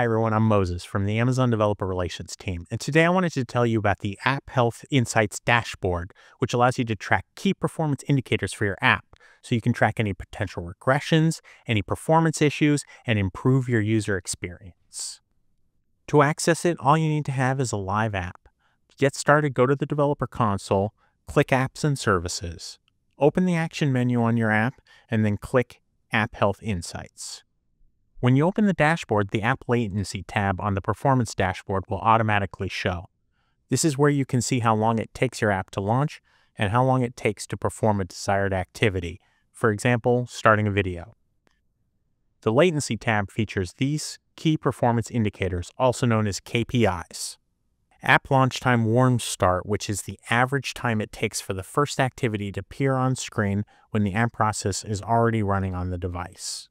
Hi everyone, I'm Moses from the Amazon Developer Relations team, and today I wanted to tell you about the App Health Insights dashboard, which allows you to track key performance indicators for your app, so you can track any potential regressions, any performance issues, and improve your user experience. To access it, all you need to have is a live app. To get started, go to the Developer Console, click Apps and Services. Open the Action menu on your app, and then click App Health Insights. When you open the dashboard, the App Latency tab on the Performance dashboard will automatically show. This is where you can see how long it takes your app to launch and how long it takes to perform a desired activity, for example, starting a video. The Latency tab features these key performance indicators, also known as KPIs. App launch time warm start, which is the average time it takes for the first activity to appear on screen when the app process is already running on the device.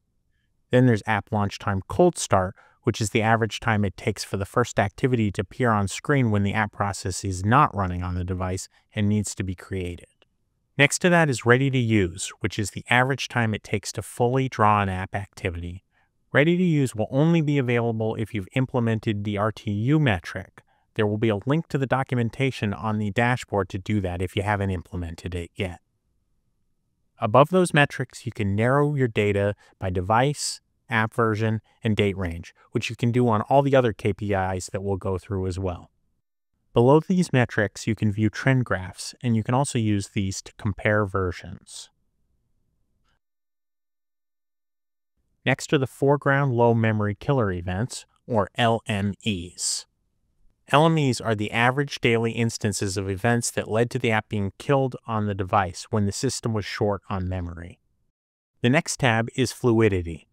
Then there's app launch time cold start, which is the average time it takes for the first activity to appear on screen when the app process is not running on the device and needs to be created. Next to that is ready to use, which is the average time it takes to fully draw an app activity. Ready to use will only be available if you've implemented the RTU metric. There will be a link to the documentation on the dashboard to do that if you haven't implemented it yet. Above those metrics, you can narrow your data by device, app version, and date range, which you can do on all the other KPIs that we'll go through as well. Below these metrics, you can view trend graphs, and you can also use these to compare versions. Next are the foreground low memory killer events, or LMEs. LMEs are the average daily instances of events that led to the app being killed on the device when the system was short on memory. The next tab is Fluidity.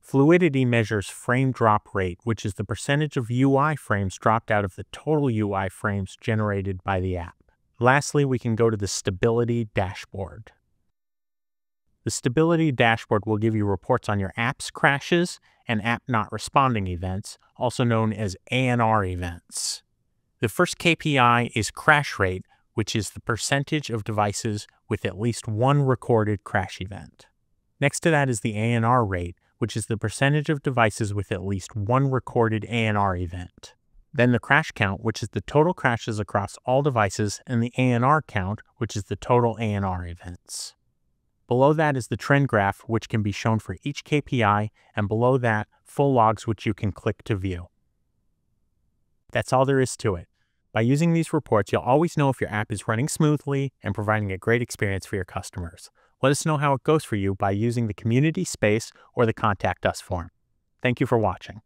Fluidity measures frame drop rate, which is the percentage of UI frames dropped out of the total UI frames generated by the app. Lastly, we can go to the Stability dashboard. The Stability dashboard will give you reports on your app's crashes and app not responding events, also known as ANR events. The first KPI is crash rate, which is the percentage of devices with at least one recorded crash event. Next to that is the ANR rate, which is the percentage of devices with at least one recorded ANR event. Then the crash count, which is the total crashes across all devices, and the ANR count, which is the total ANR events. Below that is the trend graph, which can be shown for each KPI, and below that, full logs, which you can click to view. That's all there is to it. By using these reports, you'll always know if your app is running smoothly and providing a great experience for your customers. Let us know how it goes for you by using the community space or the contact us form. Thank you for watching.